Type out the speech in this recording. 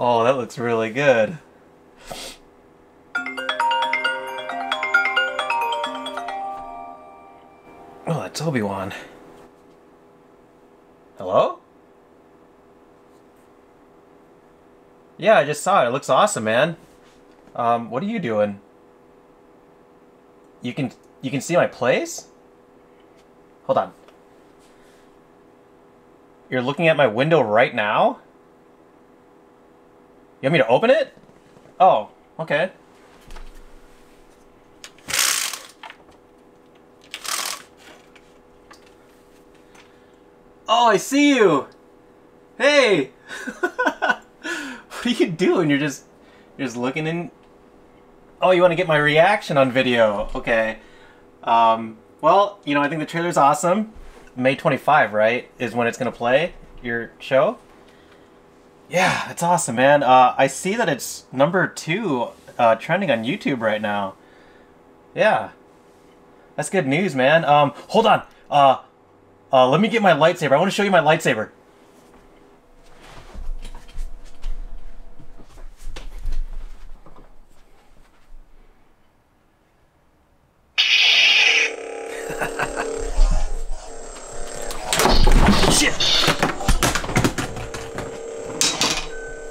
Oh, that looks really good. Oh, that's Obi-Wan. Hello? Yeah, I just saw it. It looks awesome, man. Um, what are you doing? You can you can see my place? Hold on. You're looking at my window right now? You want me to open it? Oh, okay. Oh, I see you! Hey! what are you doing? You're just you're just looking in Oh, you want to get my reaction on video. Okay. Um, well, you know, I think the trailer's awesome. May 25, right, is when it's going to play your show? Yeah, that's awesome, man. Uh, I see that it's number two uh, trending on YouTube right now. Yeah, that's good news, man. Um, hold on. Uh, uh, let me get my lightsaber. I want to show you my lightsaber. Shit!